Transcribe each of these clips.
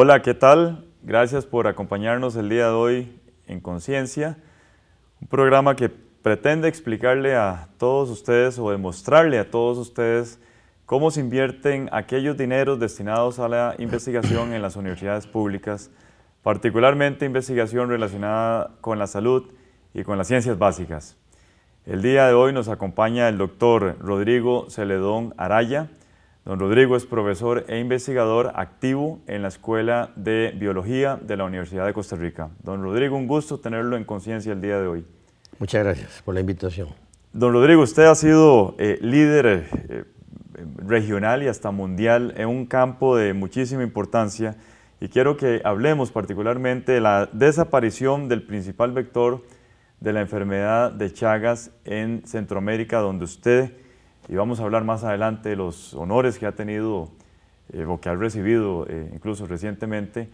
Hola, ¿qué tal? Gracias por acompañarnos el día de hoy en Conciencia, un programa que pretende explicarle a todos ustedes o demostrarle a todos ustedes cómo se invierten aquellos dineros destinados a la investigación en las universidades públicas, particularmente investigación relacionada con la salud y con las ciencias básicas. El día de hoy nos acompaña el doctor Rodrigo Celedón Araya, Don Rodrigo es profesor e investigador activo en la Escuela de Biología de la Universidad de Costa Rica. Don Rodrigo, un gusto tenerlo en conciencia el día de hoy. Muchas gracias por la invitación. Don Rodrigo, usted ha sido eh, líder eh, regional y hasta mundial en un campo de muchísima importancia y quiero que hablemos particularmente de la desaparición del principal vector de la enfermedad de Chagas en Centroamérica, donde usted y vamos a hablar más adelante de los honores que ha tenido eh, o que ha recibido eh, incluso recientemente,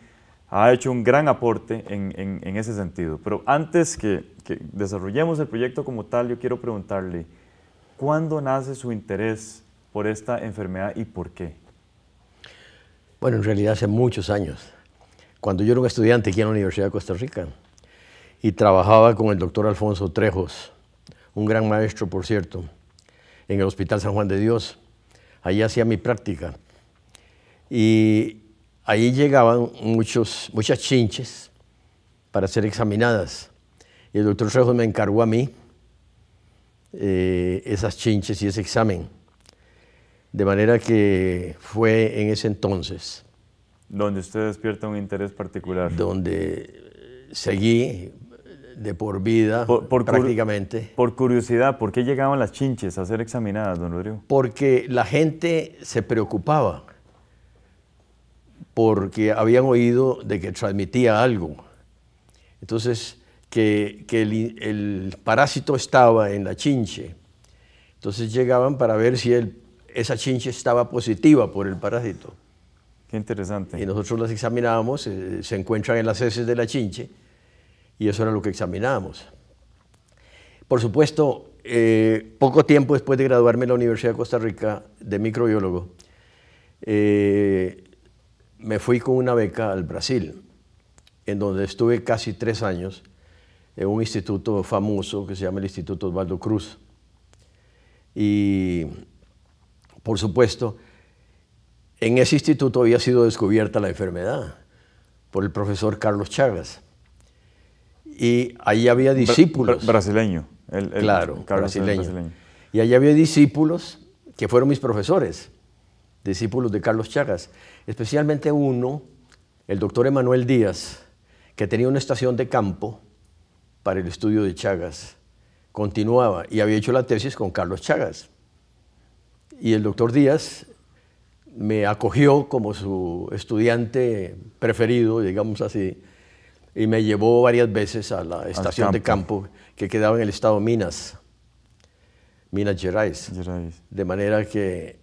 ha hecho un gran aporte en, ese sentido. Pero antes que, desarrollemos el proyecto como tal, yo quiero preguntarle, ¿cuándo nace su interés por esta enfermedad y por qué? Bueno, en realidad hace muchos años. Cuando yo era un estudiante aquí en la Universidad de Costa Rica y trabajaba con el doctor Alfonso Trejos, un gran maestro, por cierto, en el Hospital San Juan de Dios. Allí hacía mi práctica. Y ahí llegaban muchos, muchas chinches para ser examinadas. Y el doctor Trejo me encargó a mí eh, esas chinches y ese examen. De manera que fue en ese entonces. Donde usted despierta un interés particular. Donde seguí de por vida prácticamente. por curiosidad, ¿por qué llegaban las chinches a ser examinadas, don Rodrigo? Porque la gente se preocupaba, porque habían oído de que transmitía algo. Entonces, que, el, parásito estaba en la chinche. Entonces llegaban para ver si esa chinche estaba positiva por el parásito. Qué interesante. Y nosotros las examinábamos, eh, se encuentran en las heces de la chinche y eso era lo que examinábamos. Por supuesto, eh, poco tiempo después de graduarme en la Universidad de Costa Rica de microbiólogo, eh, me fui con una beca al Brasil, en donde estuve casi tres años en un instituto famoso que se llama el Instituto Osvaldo Cruz. Y, por supuesto, en ese instituto había sido descubierta la enfermedad por el profesor Carlos Chagas y ahí había discípulos. brasileño. El, claro, brasileño. Y allí había discípulos que fueron mis profesores, discípulos de Carlos Chagas, especialmente uno, el doctor Emanuel Díaz, que tenía una estación de campo para el estudio de Chagas. Continuaba y había hecho la tesis con Carlos Chagas. Y el doctor Díaz me acogió como su estudiante preferido, digamos así, y me llevó varias veces a la estación de campo que quedaba en el estado Minas, Minas Gerais. De manera que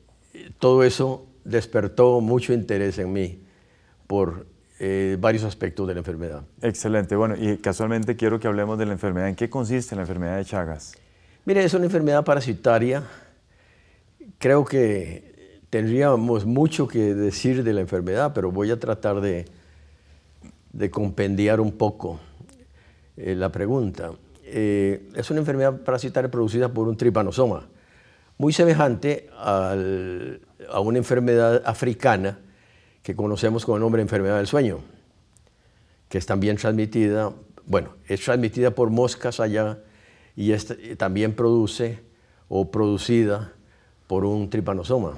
todo eso despertó mucho interés en mí por eh, varios aspectos de la enfermedad. Excelente. Bueno, y casualmente quiero que hablemos de la enfermedad. ¿En qué consiste la enfermedad de Chagas? Mire, es una enfermedad parasitaria. Creo que tendríamos mucho que decir de la enfermedad, pero voy a tratar de de compendiar un poco eh, la pregunta. Eh, es una enfermedad parasitaria producida por un tripanosoma, muy semejante a una enfermedad africana que conocemos con el nombre de enfermedad del sueño, que es también transmitida, bueno, es transmitida por moscas allá y también produce o producida por un tripanosoma.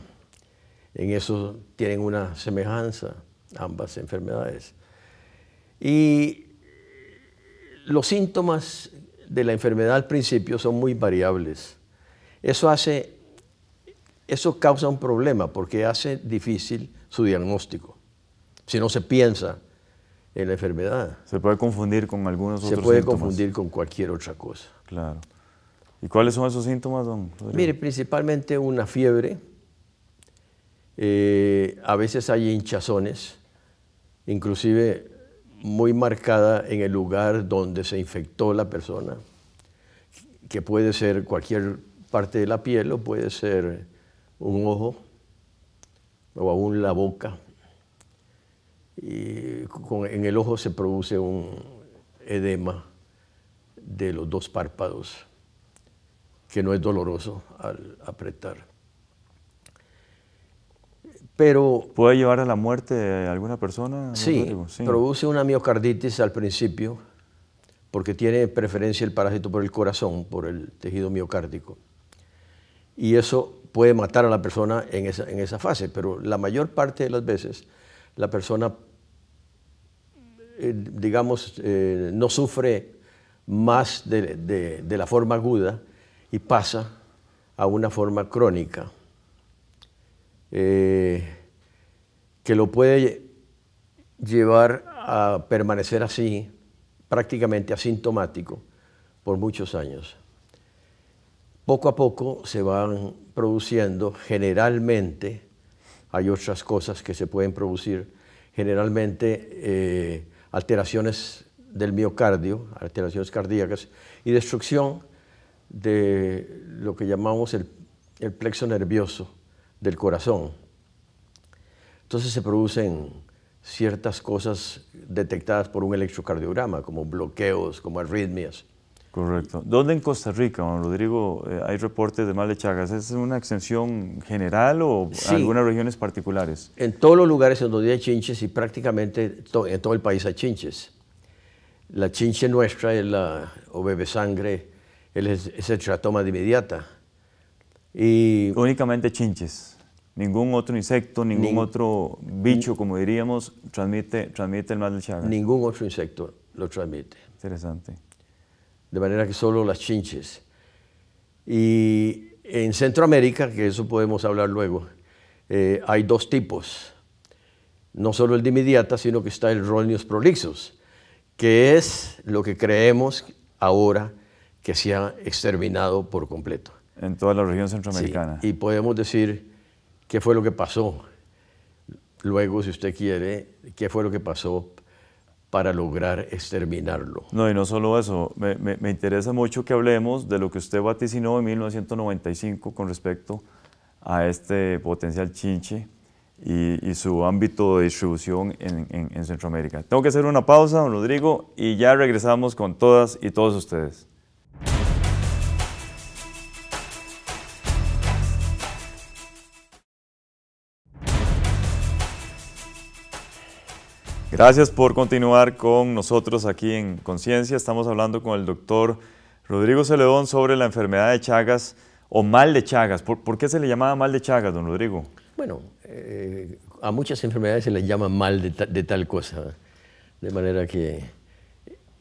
En eso tienen una semejanza ambas enfermedades. Y los síntomas de la enfermedad al principio son muy variables. Eso hace, eso causa un problema porque hace difícil su diagnóstico. Si no se piensa en la enfermedad. Se puede confundir con algunos otros Se puede confundir con cualquier otra cosa. Claro. ¿Y cuáles son esos síntomas, don? Mire, principalmente una fiebre. Eh, a veces hay hinchazones. Inclusive muy marcada en el lugar donde se infectó la persona, que puede ser cualquier parte de la piel o puede ser un ojo o aún la boca. y en el ojo se produce un edema de los dos párpados que no es doloroso al apretar. Pero, ¿Puede llevar a la muerte de alguna persona? Sí, produce una miocarditis al principio porque tiene preferencia el parásito por el corazón, por el tejido miocárdico. Y eso puede matar a la persona en esa, en esa fase, pero la mayor parte de las veces la persona, eh, digamos, eh, no sufre más de, la forma aguda y pasa a una forma crónica, eh, que lo puede llevar a permanecer así, prácticamente asintomático, por muchos años. Poco a poco se van produciendo, generalmente, hay otras cosas que se pueden producir, generalmente eh, alteraciones del miocardio, alteraciones cardíacas y destrucción de lo que llamamos el, plexo nervioso del corazón. Entonces se producen ciertas cosas detectadas por un electrocardiograma, como bloqueos, como arritmias. Correcto. ¿Dónde en Costa Rica, don Rodrigo, eh, hay reportes de mal de Chagas? ¿Es una extensión general o algunas regiones particulares? En todos los lugares en donde hay chinches y prácticamente en todo el país hay chinches. La chinche nuestra es la, o bebe sangre, es, el tratoma de inmediata. Y Únicamente chinches. Ningún otro insecto, ningún otro bicho, como diríamos, transmite, transmite el mal de Chagas. Ningún otro insecto lo transmite. Interesante. De manera que solo las chinches. Y en Centroamérica, que eso podemos hablar luego, eh, hay dos tipos. No solo el de inmediata, sino que está el Ronius prolixus, que es lo que creemos ahora que se ha exterminado por completo. En toda la región centroamericana. y podemos decir qué fue lo que pasó. Luego, si usted quiere, qué fue lo que pasó para lograr exterminarlo. No, y no solo eso, me, me interesa mucho que hablemos de lo que usted vaticinó en 1995 con respecto a este potencial chinche y, su ámbito de distribución en, Centroamérica. Tengo que hacer una pausa, don Rodrigo, y ya regresamos con todas y todos ustedes. Gracias por continuar con nosotros aquí en Conciencia. Estamos hablando con el doctor Rodrigo Celedón sobre la enfermedad de Chagas o mal de Chagas. ¿Por, ¿Por, qué se le llamaba mal de Chagas, don Rodrigo? Bueno, eh, a muchas enfermedades se les llama mal de, tal cosa, de manera que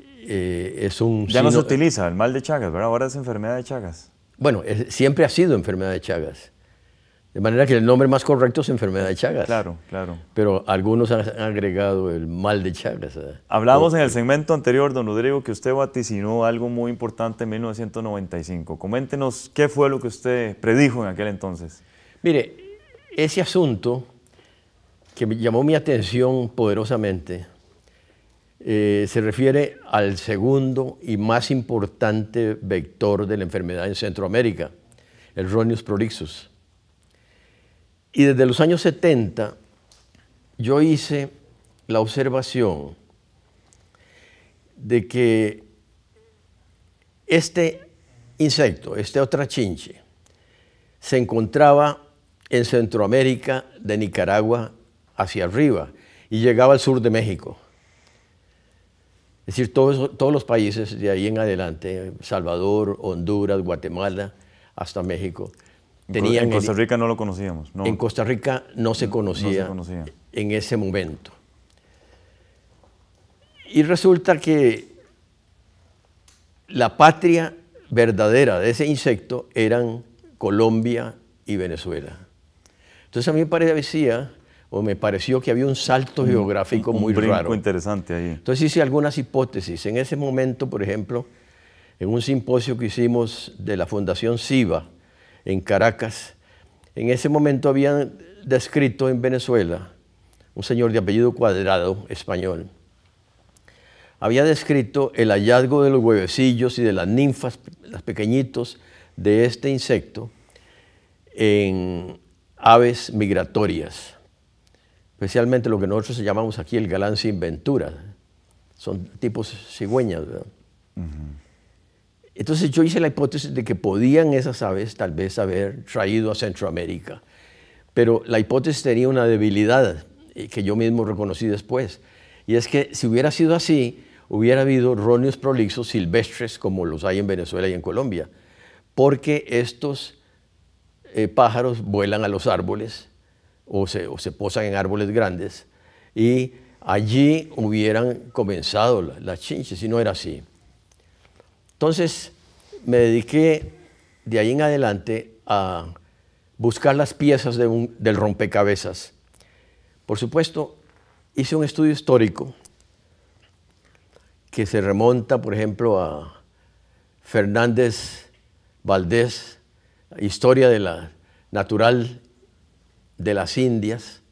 eh, es un... Ya no se utiliza el mal de Chagas, ¿verdad? Ahora es enfermedad de Chagas. Bueno, siempre ha sido enfermedad de Chagas. De manera que el nombre más correcto es enfermedad de Chagas. Claro, claro. Pero algunos han agregado el mal de Chagas. Hablábamos en el segmento anterior, don Rodrigo, que usted vaticinó algo muy importante en 1995. Coméntenos qué fue lo que usted predijo en aquel entonces. Mire, ese asunto que llamó mi atención poderosamente eh, se refiere al segundo y más importante vector de la enfermedad en Centroamérica, el Ronius prolixus. Y desde los años 70 yo hice la observación de que este insecto, este otra chinche, se encontraba en Centroamérica, de Nicaragua hacia arriba, y llegaba al sur de México. Es decir, todos, los países de ahí en adelante, Salvador, Honduras, Guatemala, hasta México, tenían... En Costa Rica no lo conocíamos. En Costa Rica no se, conocía en ese momento. Y resulta que la patria verdadera de ese insecto eran Colombia y Venezuela. Entonces a mí me parecía, o me pareció que había un salto geográfico muy raro. interesante ahí. Entonces hice algunas hipótesis. En ese momento, por ejemplo, en un simposio que hicimos de la Fundación SIVA en Caracas, en ese momento habían descrito en Venezuela un señor de apellido Cuadrado, español, había descrito el hallazgo de los huevecillos y de las ninfas, los pequeñitos de este insecto en aves migratorias. especialmente lo que nosotros llamamos aquí el galán sin ventura. Son tipos cigüeñas. Entonces yo hice la hipótesis de que podían esas aves tal vez haber traído a Centroamérica, pero la hipótesis tenía una debilidad eh, que yo mismo reconocí después, y es que si hubiera sido así, hubiera habido ronios prolixos silvestres como los hay en Venezuela y en Colombia, porque estos eh, pájaros vuelan a los árboles o se, posan en árboles grandes y allí hubieran comenzado las chinches y no era así. Entonces me dediqué de ahí en adelante a buscar las piezas del rompecabezas. Por supuesto, hice un estudio histórico que se remonta, por ejemplo, a Fernández Valdés, Historia de la Natural de las Indias,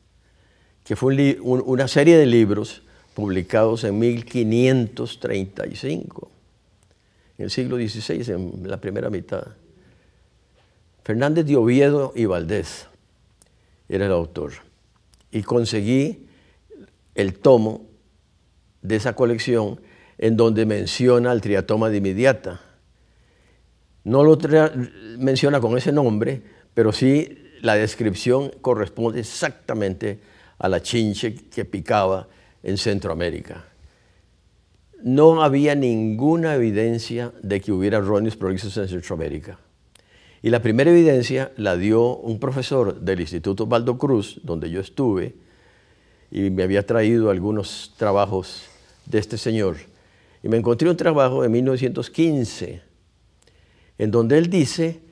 que fue una serie de libros publicados en 1535, en el siglo XVI, en la primera mitad. Fernández de Oviedo y Valdés era el autor. Y conseguí el tomo de esa colección en donde menciona el triatoma dimidiata. No lo menciona con ese nombre, pero sí la descripción corresponde exactamente a la chinche que picaba en Centroamérica. No había ninguna evidencia de que hubiera ronios prolixos en Centroamérica. Y la primera evidencia la dio un profesor del Instituto Baldo Cruz, donde yo estuve, y me había traído algunos trabajos de este señor. Y me encontré un trabajo en 1915, en donde él dice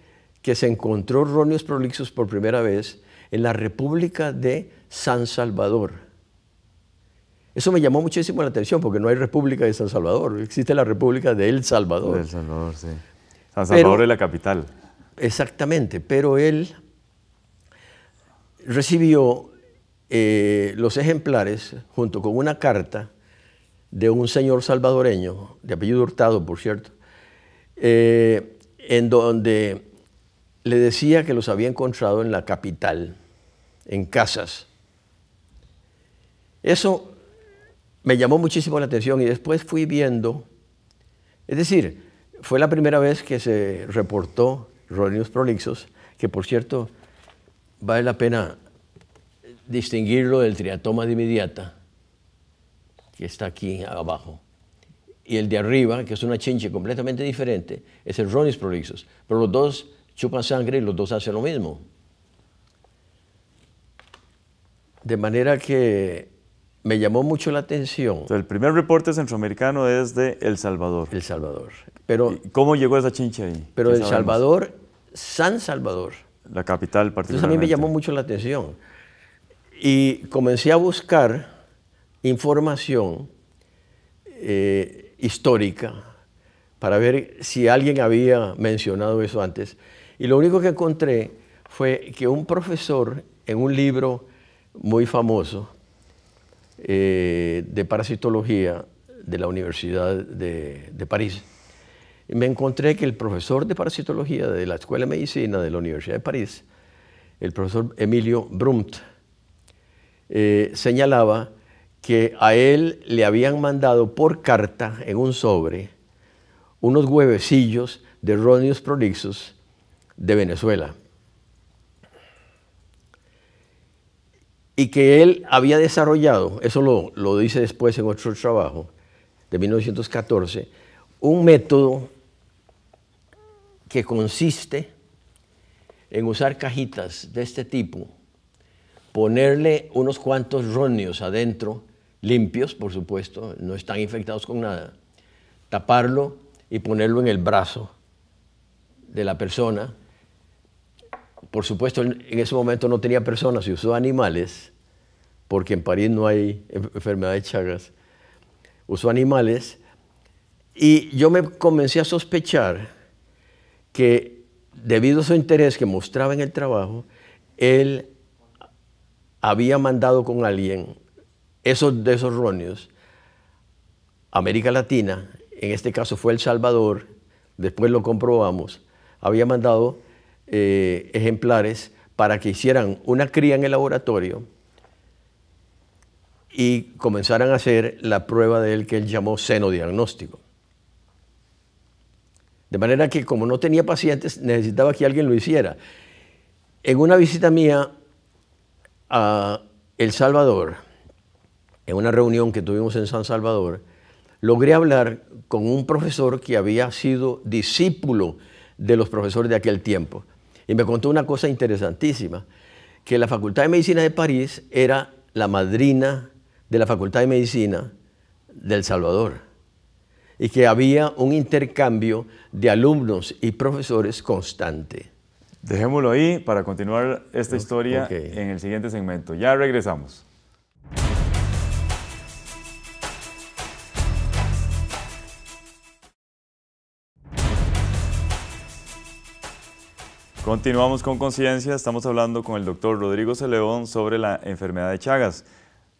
que se encontró ronios prolixos por primera vez en la República de San Salvador. Eso me llamó muchísimo la atención porque no hay República de San Salvador, existe la República de El Salvador. De El Salvador, sí. San Salvador es la capital. Exactamente, pero él recibió eh, los ejemplares junto con una carta de un señor salvadoreño, de apellido Hurtado, por cierto, eh, en donde le decía que los había encontrado en la capital, en casas. Eso me llamó muchísimo la atención y después fui viendo, es decir, fue la primera vez que se reportó Ronius prolixos, que por cierto vale la pena distinguirlo del triatoma de inmediata, que está aquí abajo. Y el de arriba, que es una chinche completamente diferente, es el Ronius prolixos. Pero los dos chupan sangre y los dos hacen lo mismo. De manera que me llamó mucho la atención. el primer reporte centroamericano es de El Salvador. El Salvador. Pero, ¿Cómo llegó esa chinche ahí? Pero El Salvador, San Salvador. La capital particularmente. Entonces a mí me llamó mucho la atención. Y comencé a buscar información eh, histórica para ver si alguien había mencionado eso antes. Y lo único que encontré fue que un profesor en un libro muy famoso eh, de parasitología de la Universidad de, de París, me encontré que el profesor de parasitología de la Escuela de Medicina de la Universidad de París, el profesor Emilio Brumt, eh, señalaba que a él le habían mandado por carta en un sobre unos huevecillos de Ronius prolixus de Venezuela. Y que él había desarrollado, eso lo, dice después en otro trabajo de 1914, un método que consiste en usar cajitas de este tipo ponerle unos cuantos ronios adentro, limpios, por supuesto, no están infectados con nada, taparlo y ponerlo en el brazo de la persona. Por supuesto, en ese momento no tenía personas, se usó animales, porque en París no hay enfermedad de Chagas. Usó animales y yo me comencé a sospechar que debido a su interés que mostraba en el trabajo, él había mandado con alguien esos de esos ronios, América Latina, en este caso fue El Salvador, después lo comprobamos, había mandado eh, ejemplares para que hicieran una cría en el laboratorio y comenzaran a hacer la prueba de él que él llamó senodiagnóstico. De manera que como no tenía pacientes, necesitaba que alguien lo hiciera. En una visita mía a El Salvador, en una reunión que tuvimos en San Salvador, logré hablar con un profesor que había sido discípulo de los profesores de aquel tiempo. Y me contó una cosa interesantísima, que la Facultad de Medicina de París era la madrina de la Facultad de Medicina del Salvador y que había un intercambio de alumnos y profesores constante. Dejémoslo ahí para continuar esta historia en el siguiente segmento. Ya regresamos. Continuamos con conciencia, estamos hablando con el doctor Rodrigo Celeón sobre la enfermedad de Chagas.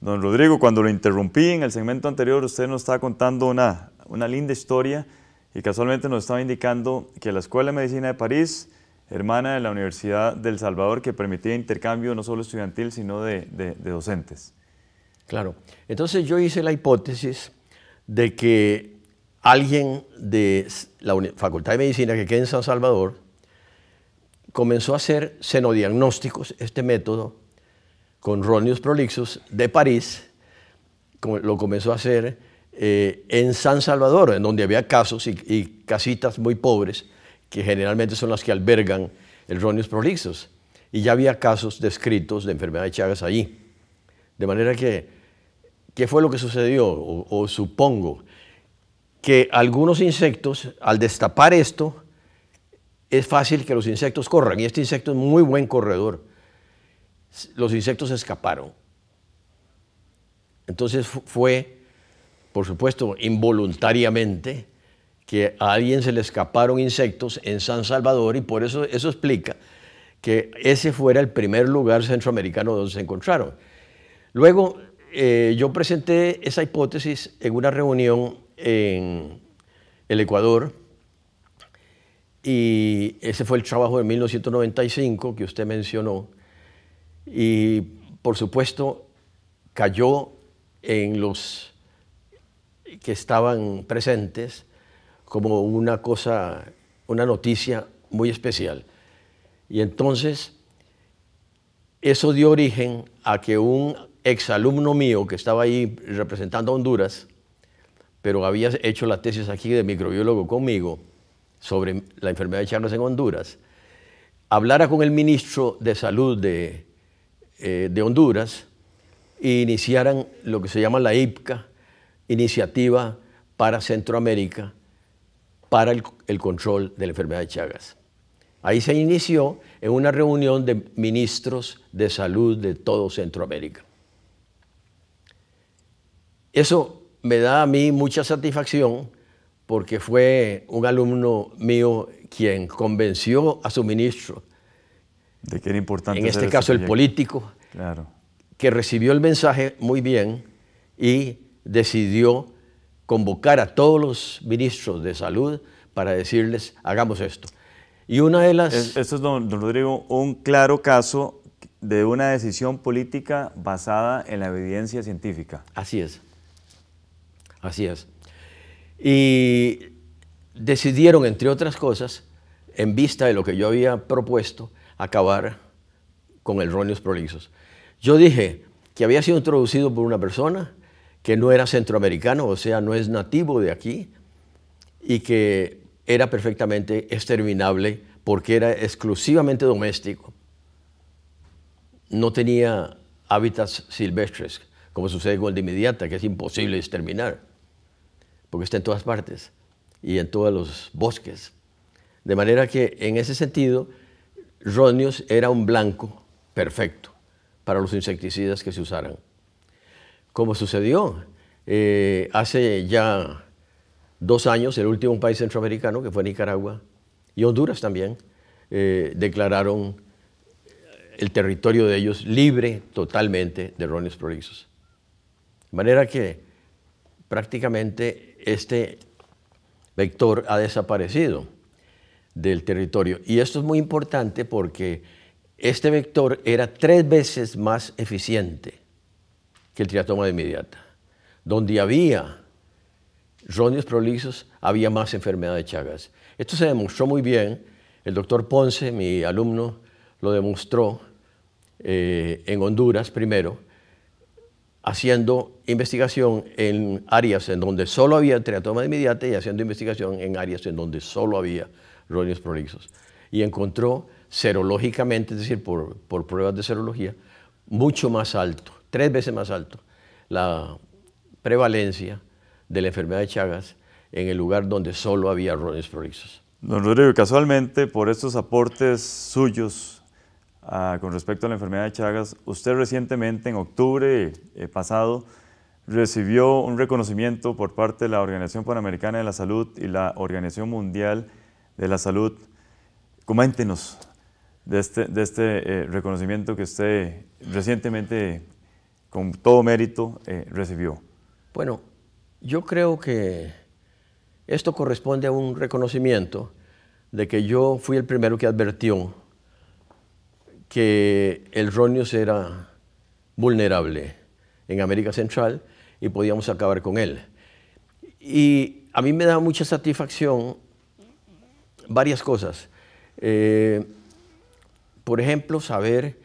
Don Rodrigo, cuando lo interrumpí en el segmento anterior, usted nos estaba contando una, una linda historia y casualmente nos estaba indicando que la Escuela de Medicina de París, hermana de la Universidad del Salvador, que permitía intercambio no solo estudiantil, sino de, de docentes. Claro. Entonces yo hice la hipótesis de que alguien de la Facultad de Medicina que queda en San Salvador, comenzó a hacer senodiagnósticos, este método, con Ronius prolixus de París, lo comenzó a hacer eh, en San Salvador, en donde había casos y, casitas muy pobres, que generalmente son las que albergan el Ronius prolixus. Y ya había casos descritos de enfermedad de Chagas allí. De manera que, ¿qué fue lo que sucedió? o supongo que algunos insectos, al destapar esto, es fácil que los insectos corran. Y este insecto es muy buen corredor. Los insectos escaparon. Entonces fue, por supuesto, involuntariamente que a alguien se le escaparon insectos en San Salvador y por eso eso explica que ese fuera el primer lugar centroamericano donde se encontraron. Luego eh, yo presenté esa hipótesis en una reunión en el Ecuador y ese fue el trabajo de 1995 que usted mencionó. Y por supuesto cayó en los que estaban presentes como una cosa, una noticia muy especial. Y entonces eso dio origen a que un exalumno mío que estaba ahí representando a Honduras, pero había hecho la tesis aquí de microbiólogo conmigo, sobre la enfermedad de Chagas en Honduras, hablara con el ministro de Salud de, eh, de Honduras e iniciaran lo que se llama la IPCA, Iniciativa para Centroamérica, para el, el control de la enfermedad de Chagas. Ahí se inició en una reunión de ministros de salud de todo Centroamérica. Eso me da a mí mucha satisfacción porque fue un alumno mío quien convenció a su ministro, de que era importante en este caso el político, que recibió el mensaje muy bien y decidió convocar a todos los ministros de salud para decirles, hagamos esto. Y una de las... esto es, don, don Rodrigo, un claro caso de una decisión política basada en la evidencia científica. Así es. Así es. Y decidieron, entre otras cosas, en vista de lo que yo había propuesto, acabar con el Ronius prolixus. Yo dije que había sido introducido por una persona que no era centroamericano, o sea, no es nativo de aquí, y que era perfectamente exterminable porque era exclusivamente doméstico. No tenía hábitats silvestres, como sucede con el de inmediata, que es imposible exterminar porque está en todas partes y en todos los bosques. De manera que en ese sentido, Ronius era un blanco perfecto para los insecticidas que se usaran. Como sucedió eh, hace ya dos años, el último país centroamericano, que fue Nicaragua, y Honduras también, eh, declararon el territorio de ellos libre totalmente de Ronius prolixus. De manera que prácticamente este vector ha desaparecido del territorio. Y esto es muy importante porque este vector era tres veces más eficiente que el triatoma de inmediata. Donde había ronios prolixos, había más enfermedad de Chagas. Esto se demostró muy bien. El doctor Ponce, mi alumno, lo demostró eh, en Honduras primero, haciendo investigación en áreas en donde solo había triatoma de inmediata y haciendo investigación en áreas en donde solo había ronios prolixos. Y encontró serológicamente, es decir, por, por pruebas de serología, mucho más alto, tres veces más alto, la prevalencia de la enfermedad de Chagas en el lugar donde solo había ronios prolixos. Don Rodrigo, casualmente, por estos aportes suyos ah, con respecto a la enfermedad de Chagas, usted recientemente, en octubre eh, pasado, recibió un reconocimiento por parte de la Organización Panamericana de la Salud y la Organización Mundial de la Salud. Coméntenos de este, este eh, reconocimiento que usted recientemente, con todo mérito, eh, recibió. Bueno, yo creo que esto corresponde a un reconocimiento de que yo fui el primero que advirtió que el Ronius era vulnerable en América Central y podíamos acabar con él. Y a mí me da mucha satisfacción varias cosas. Eh, por ejemplo, saber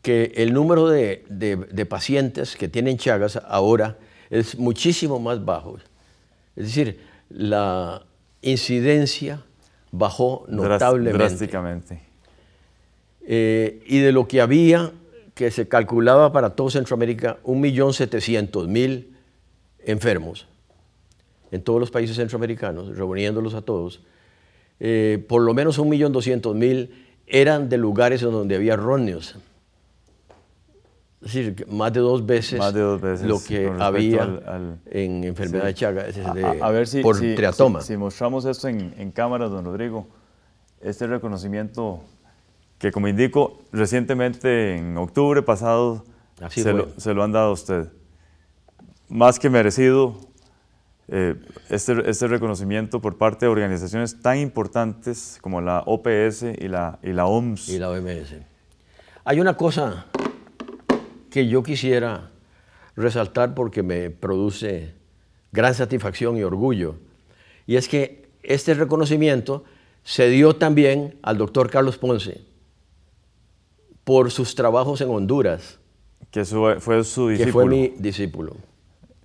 que el número de, de pacientes que tienen Chagas ahora es muchísimo más bajo. Es decir, la incidencia bajó notablemente. Drásticamente. Eh, y de lo que había, que se calculaba para todo Centroamérica, 1.700.000 enfermos en todos los países centroamericanos, reuniéndolos a todos, eh, por lo menos 1.200.000 eran de lugares donde había róneos. Es decir, más de dos veces, lo que había en enfermedad de Chagas a, ver si, por triatoma. Si, mostramos esto en, cámara, don Rodrigo, este reconocimiento que como indico, recientemente en octubre pasado se lo, han dado a usted. Más que merecido eh, este, este, reconocimiento por parte de organizaciones tan importantes como la OPS y la, y la OMS. Y la OMS. Hay una cosa que yo quisiera resaltar porque me produce gran satisfacción y orgullo. Y es que este reconocimiento se dio también al doctor Carlos Ponce por sus trabajos en Honduras. Que fue su discípulo. Que fue mi discípulo.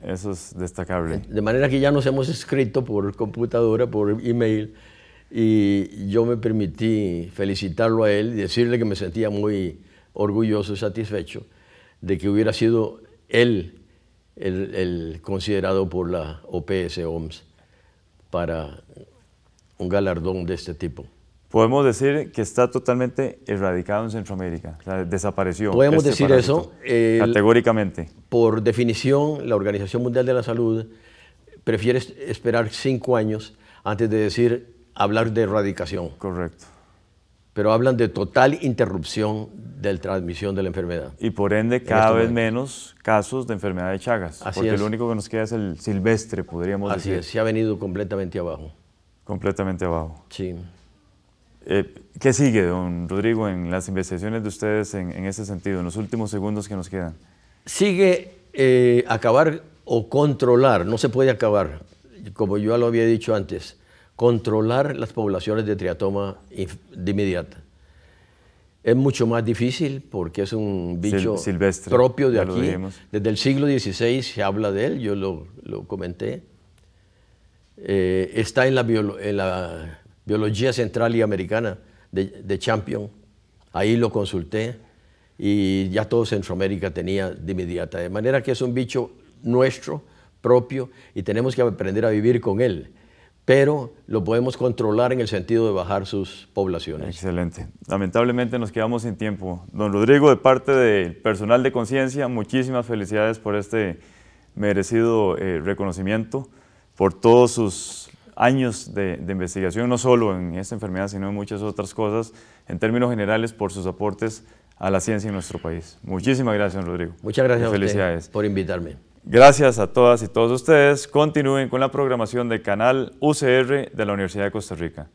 Eso es destacable. De manera que ya nos hemos escrito por computadora, por email, y yo me permití felicitarlo a él y decirle que me sentía muy orgulloso y satisfecho de que hubiera sido él el, considerado por la OPS OMS para un galardón de este tipo. Podemos decir que está totalmente erradicado en Centroamérica, o sea, desapareció. Podemos este decir eso. categóricamente. Por definición, la Organización Mundial de la Salud prefiere esperar cinco años antes de decir, hablar de erradicación. Correcto pero hablan de total interrupción de la transmisión de la enfermedad. Y por ende cada vez menos casos de enfermedad de Chagas, Así porque lo único que nos queda es el silvestre, podríamos decir. Así es, se ha venido completamente abajo. Completamente abajo. Sí. Eh, ¿Qué sigue, don Rodrigo, en las investigaciones de ustedes en, ese sentido, en los últimos segundos que nos quedan? Sigue eh, acabar o controlar, no se puede acabar, como yo ya lo había dicho antes, controlar las poblaciones de triatoma de inmediata. Es mucho más difícil porque es un bicho silvestre, propio de aquí. Desde el siglo XVI se habla de él, yo lo, comenté. Eh, está en la, biología central y americana de, Champion. Ahí lo consulté y ya todo Centroamérica tenía de inmediata. De manera que es un bicho nuestro, propio, y tenemos que aprender a vivir con él pero lo podemos controlar en el sentido de bajar sus poblaciones. Excelente. Lamentablemente nos quedamos sin tiempo. Don Rodrigo, de parte del personal de conciencia, muchísimas felicidades por este merecido eh, reconocimiento, por todos sus años de, investigación, no solo en esta enfermedad, sino en muchas otras cosas, en términos generales, por sus aportes a la ciencia en nuestro país. Muchísimas gracias, Rodrigo. Muchas gracias felicidades. por invitarme. Gracias a todas y todos ustedes. Continúen con la programación del canal UCR de la Universidad de Costa Rica.